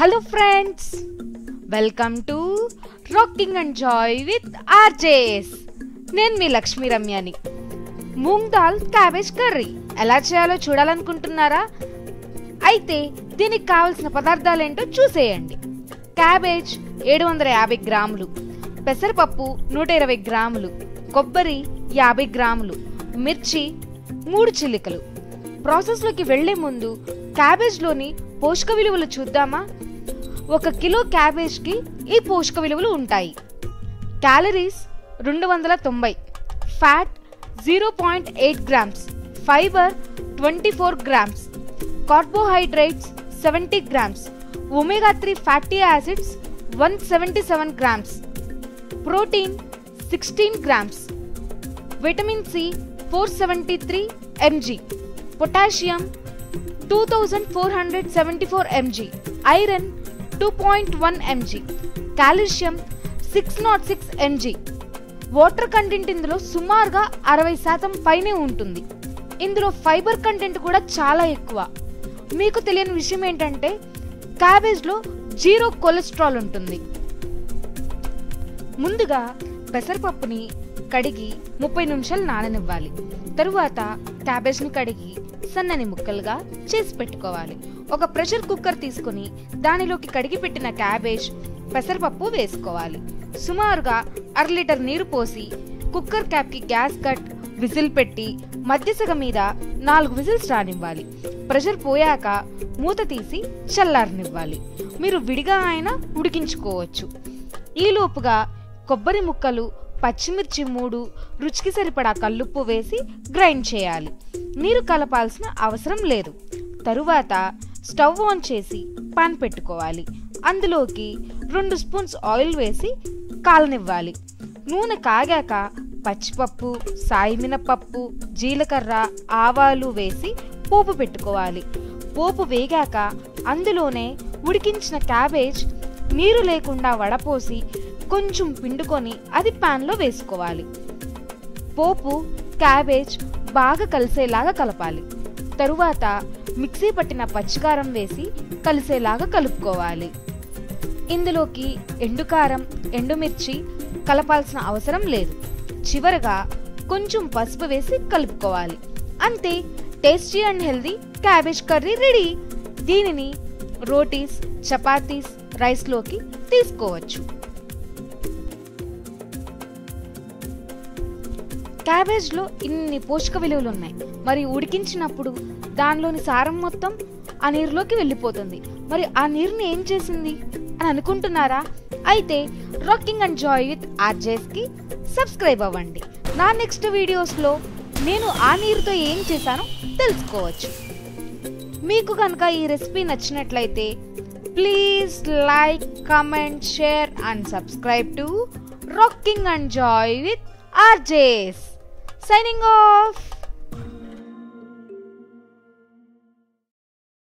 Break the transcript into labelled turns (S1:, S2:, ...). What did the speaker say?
S1: Hello friends welcome to rocking and joy with RJs నేను మీ లక్ష్మీ రమ్యాని. మూంగ్ దాల్ క్యాబేజ్ కర్రీ ఎలా చేయాలో చూడాలనుకుంటున్నారా? అయితే దీనికి కావలసిన పదార్థాలు ఏంటో చూసేయండి. క్యాబేజ్ ఏడు వందల యాభై గ్రాములు. పెసరపప్పు నూట ఇరవై గ్రాములు. కొబ్బరి యాభై గ్రాములు. మిర్చి మూడు చిల్లికలు ప్రాసెస్లోకి వెళ్ళే ముందు క్యాబేజ్లోని పోషక విలువలు చూద్దామా? ఒక కిలో క్యాబేజ్కి ఈ పోషక విలువలు ఉంటాయి క్యాలరీస్ రెండు వందల తొంభై fat zero point eight grams fibre twenty four grams carbohydrates seventy grams omega three fatty acids one seventy seven grams protein sixteen grams vitamin C four seventy three mg potassium two thousand four hundred seventy four mg iron two point one mg calcium six nought six mg water content ఇందులో సుమారుగా అరవై శాతం పైనే ఉంటుంది. ఇందులో fibre content కూడా చాలా ఎక్కువ. మీకు తెలియని విషయం ఏంటంటే క్యాబేజ్లో జీరో కొలెస్ట్రాల్ ఉంటుంది. ముందుగా పెసరపప్పుని కడిగి ముప్పై నిమిషాలు నాననివ్వాలి. తరువాత క్యాబేజ్ని కడిగి సన్నని ముక్కలుగా చేసి పెట్టుకోవాలి. ఒక ప్రెషర్ కుక్కర్ తీసుకుని దానిలోకి కడిగి పెట్టిన క్యాబేజ్ పెసరపప్పు వేసుకోవాలి. సుమారుగా అర లీటర్ నీరు పోసి కుక్కర్ క్యాప్కి గ్యాస్ కట్ విజిల్ పెట్టి మధ్యసగ మీద నాలుగు విజిల్స్ రానివ్వాలి. ప్రెషర్ పోయాక మూత తీసి చల్లారనివ్వాలి. మీరు విడిగా అయినా ఉడికించుకోవచ్చు. ఈలోపుగా కొబ్బరి ముక్కలు పచ్చిమిర్చి మూడు రుచికి సరిపడా కల్లుప్పు వేసి గ్రైండ్ చేయాలి. నీరు కలపాల్సిన అవసరం లేదు. తరువాత స్టవ్ ఆన్ చేసి పాన్ పెట్టుకోవాలి. అందులోకి రెండు స్పూన్స్ ఆయిల్ వేసి కాలనివ్వాలి. నూనె కాగాక పచ్చిపప్పు సాయిమినపప్పు జీలకర్ర ఆవాలు వేసి పోపు పెట్టుకోవాలి. పోపు వేగాక అందులోనే ఉడికించిన క్యాబేజ్ నీరు లేకుండా వడపోసి కొంచెం పిండుకొని అది ప్యాన్లో వేసుకోవాలి. పోపు క్యాబేజ్ బాగా కలిసేలాగా కలపాలి. తరువాత మిక్సీ పట్టిన పచ్చికారం వేసి కలిసేలాగా కలుపుకోవాలి. ఇందులోకి ఎండుకారం ఎండుమిర్చి కలపాల్సిన అవసరం లేదు. చివరగా కొంచెం పసుపు వేసి కలుపుకోవాలి. అంతే tasty and healthy cabbage curry ready. దీనిని రోటీస్ చపాతీస్ రైస్లోకి తీసుకోవచ్చు. క్యాబేజ్లో ఇన్ని పోషక విలువలు ఉన్నాయి. మరి ఉడికించినప్పుడు దానిలోని సారం మొత్తం ఆ నీరులోకి వెళ్ళిపోతుంది. మరి ఆ నీరుని ఏం చేసింది? అని అనుకుంటున్నారా? అయితే రాకింగ్ అండ్ జాయ్ విత్ ఆర్జేస్కి సబ్స్క్రైబ్ అవ్వండి. నా నెక్స్ట్ వీడియోస్లో నేను ఆ నీరుతో ఏం చేశానో తెలుసుకోవచ్చు. మీకు కనుక ఈ రెసిపీ నచ్చినట్లయితే please like comment share and subscribe to rocking and joy with RJs signing off